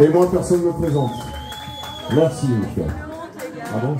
Et moi, personne ne me présente. Merci, Michel. Ah bon